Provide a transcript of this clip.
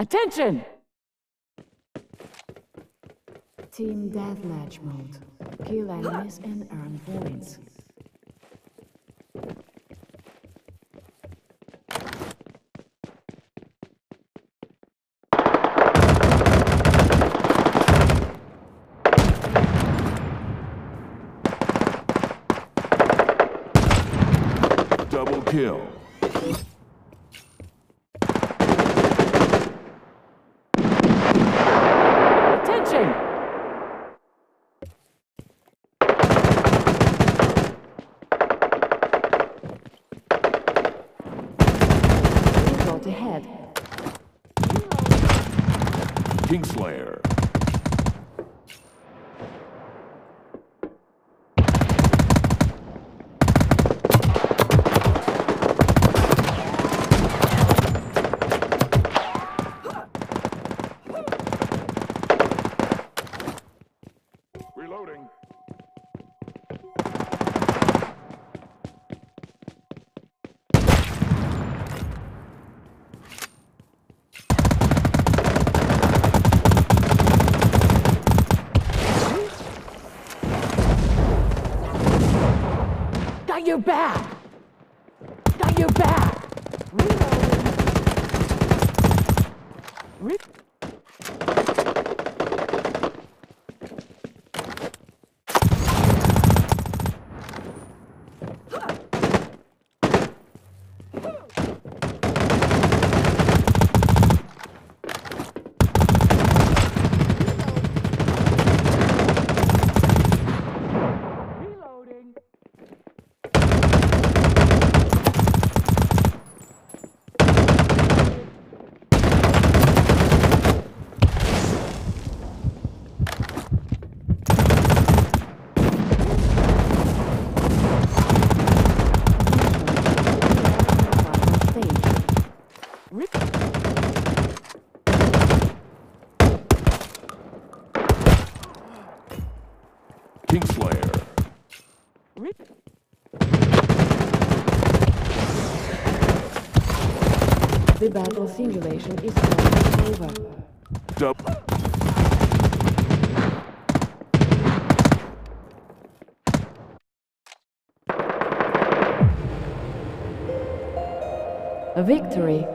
Attention! Team Deathmatch mode. Kill enemies and earn points. Double kill. Attention! Got ahead. Kingslayer. Reloading. Got your back! Got your back! Kingslayer. Re- The battle simulation is over. Double. A victory